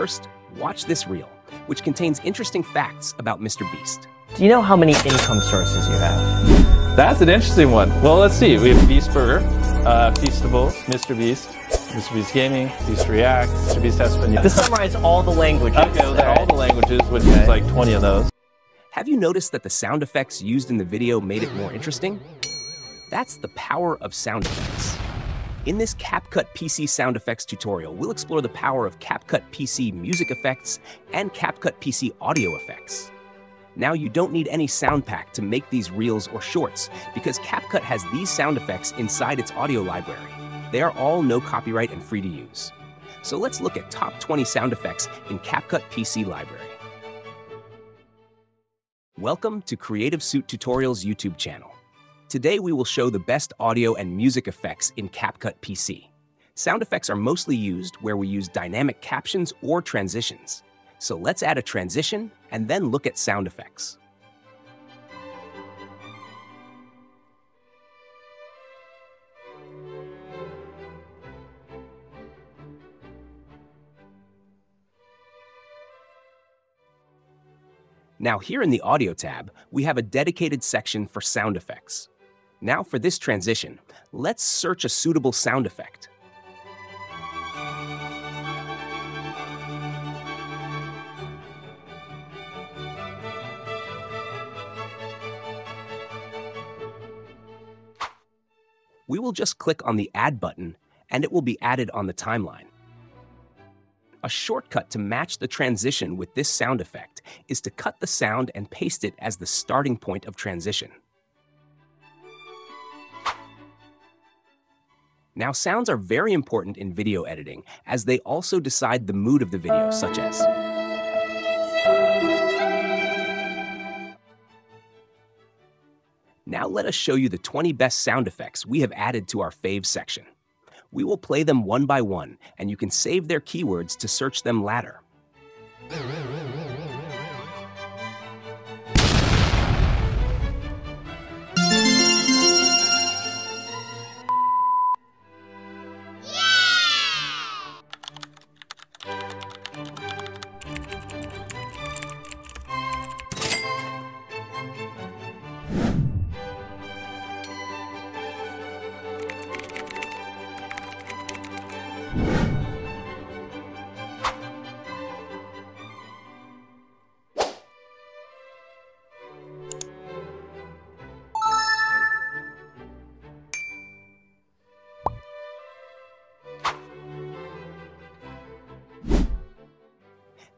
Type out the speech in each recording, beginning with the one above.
first, watch this reel, which contains interesting facts about Mr. Beast. Do you know how many income sources you have? That's an interesting one. Well, let's see. We have Beast Burger, uh, Feastables, Mr. Beast, Mr. Beast Gaming, Beast React, Mr. Beast Espanol. To summarize all the languages. Okay, well, all the languages, which is like 20 of those. Have you noticed that the sound effects used in the video made it more interesting? That's the power of sound effects. In this CapCut PC sound effects tutorial, we'll explore the power of CapCut PC music effects and CapCut PC audio effects. Now you don't need any sound pack to make these reels or shorts because CapCut has these sound effects inside its audio library. They are all no copyright and free to use. So let's look at top 20 sound effects in CapCut PC library. Welcome to Creative Suit Tutorials YouTube channel. Today we will show the best audio and music effects in CapCut PC. Sound effects are mostly used where we use dynamic captions or transitions. So let's add a transition and then look at sound effects. Now here in the Audio tab, we have a dedicated section for sound effects. Now for this transition, let's search a suitable sound effect. We will just click on the Add button, and it will be added on the timeline. A shortcut to match the transition with this sound effect is to cut the sound and paste it as the starting point of transition. Now, sounds are very important in video editing as they also decide the mood of the video, such as Now let us show you the 20 best sound effects we have added to our Faves section. We will play them one by one, and you can save their keywords to search them later.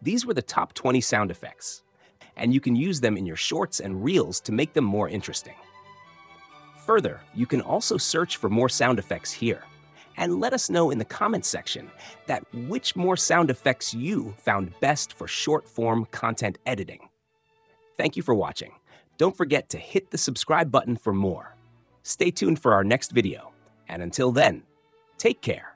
These were the top 20 sound effects, and you can use them in your shorts and reels to make them more interesting. Further, you can also search for more sound effects here, and let us know in the comments section that which more sound effects you found best for short form content editing. Thank you for watching. Don't forget to hit the subscribe button for more. Stay tuned for our next video, and until then, take care.